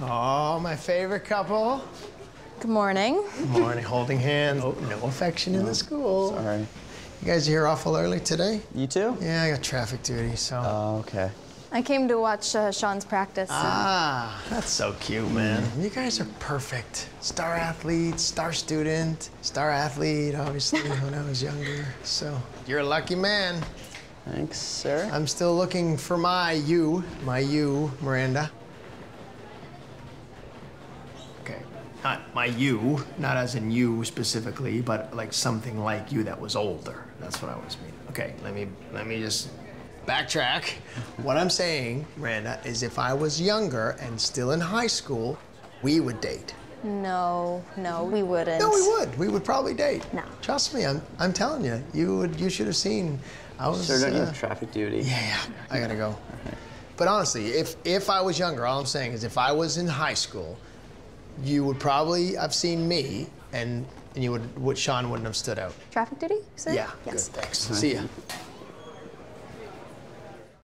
Oh, my favorite couple. Good morning. Good Morning, holding hands. Oh, no affection in the school. Sorry. You guys are here awful early today? You too? Yeah, I got traffic duty, so. Oh, okay. I came to watch uh, Sean's practice. ah, that's so cute, man. You guys are perfect. Star athlete, star student, star athlete, obviously, when I was younger. So, you're a lucky man. Thanks, sir. I'm still looking for my you, my you, Miranda. Not my you, not as in you specifically, but like something like you that was older. That's what I was meaning. Okay, let me let me just backtrack. What I'm saying, Miranda, is if I was younger and still in high school, we would date. no, no, we wouldn't. No, we would. We would probably date. No. Trust me, I'm I'm telling you. You would you should have seen. I was. Sir, don't you uh, have traffic duty? yeah, yeah. I gotta go. But honestly, if if I was younger, all I'm saying is if I was in high school, you would probably have seen me, and and you would, Sean wouldn't have stood out. Traffic duty? Yeah. Yes. Good. Thanks. See ya.